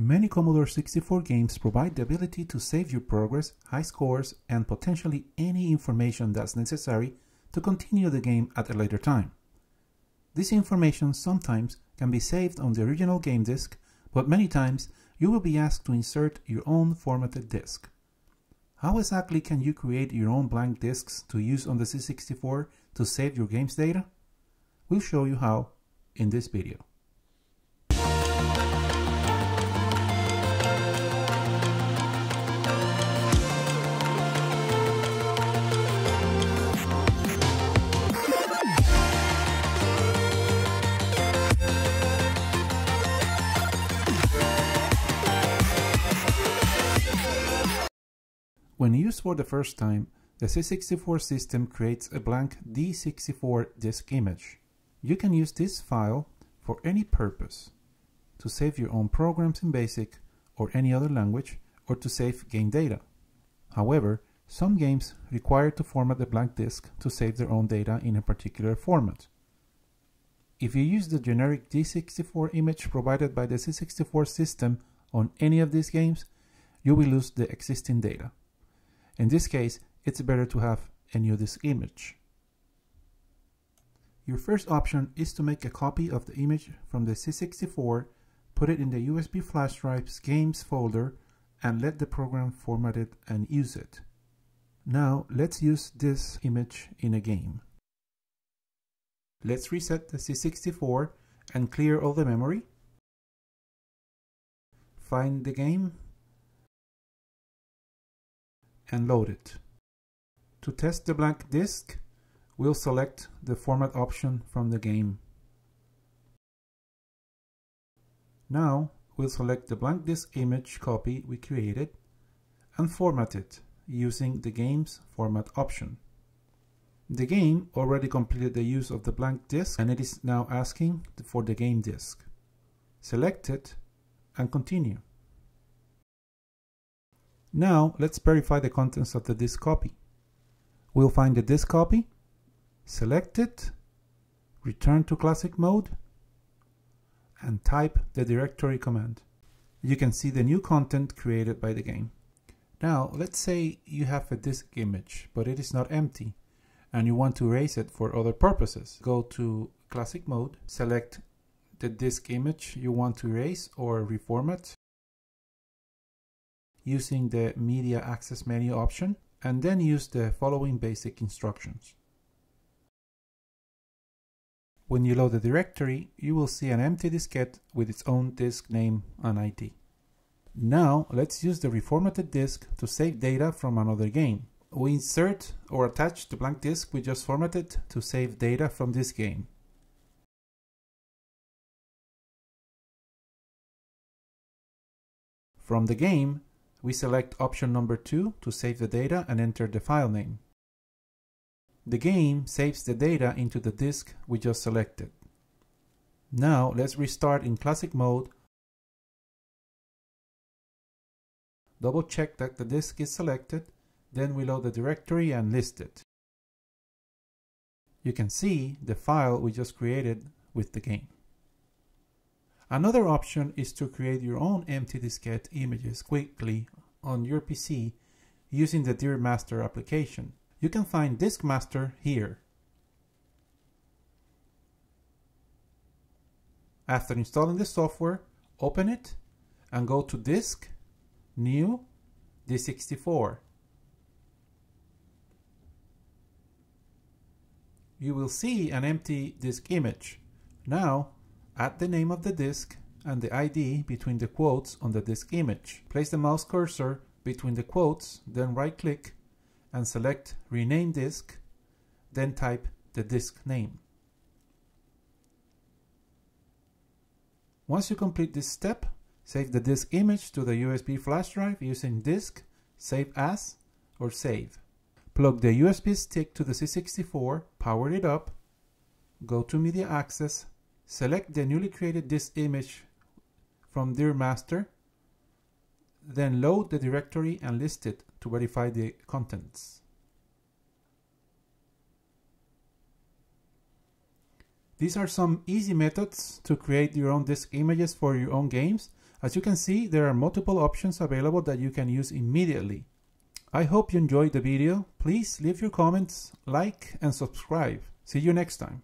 Many Commodore 64 games provide the ability to save your progress, high scores, and potentially any information that's necessary to continue the game at a later time. This information sometimes can be saved on the original game disk, but many times you will be asked to insert your own formatted disk. How exactly can you create your own blank disks to use on the C64 to save your game's data? We'll show you how in this video. When used for the first time, the C64 system creates a blank D64 disk image. You can use this file for any purpose, to save your own programs in BASIC or any other language, or to save game data. However, some games require to format the blank disk to save their own data in a particular format. If you use the generic D64 image provided by the C64 system on any of these games, you will lose the existing data. In this case, it's better to have a new disk image. Your first option is to make a copy of the image from the C64, put it in the USB flash drive's games folder, and let the program format it and use it. Now let's use this image in a game. Let's reset the C64 and clear all the memory. Find the game and load it. To test the blank disk, we'll select the format option from the game. Now we'll select the blank disk image copy we created and format it using the game's format option. The game already completed the use of the blank disk and it is now asking for the game disk. Select it and continue. Now let's verify the contents of the disk copy. We'll find the disk copy, select it, return to classic mode, and type the directory command. You can see the new content created by the game. Now let's say you have a disk image, but it is not empty, and you want to erase it for other purposes. Go to classic mode, select the disk image you want to erase or reformat, using the Media Access menu option and then use the following basic instructions. When you load the directory, you will see an empty diskette with its own disk name and ID. Now, let's use the reformatted disk to save data from another game. We insert or attach the blank disk we just formatted to save data from this game. From the game, we select option number 2 to save the data and enter the file name. The game saves the data into the disk we just selected. Now let's restart in classic mode. Double check that the disk is selected, then we load the directory and list it. You can see the file we just created with the game. Another option is to create your own empty diskette images quickly on your PC using the DirMaster application. You can find Disk Master here. After installing the software, open it and go to Disk, New, D64. You will see an empty disk image. Now Add the name of the disk and the ID between the quotes on the disk image. Place the mouse cursor between the quotes, then right click and select Rename Disk, then type the disk name. Once you complete this step, save the disk image to the USB flash drive using Disk, Save As, or Save. Plug the USB stick to the C64, power it up, go to Media Access, Select the newly created disk image from DirMaster, then load the directory and list it to verify the contents. These are some easy methods to create your own disk images for your own games As you can see, there are multiple options available that you can use immediately. I hope you enjoyed the video. Please leave your comments, like, and subscribe. See you next time.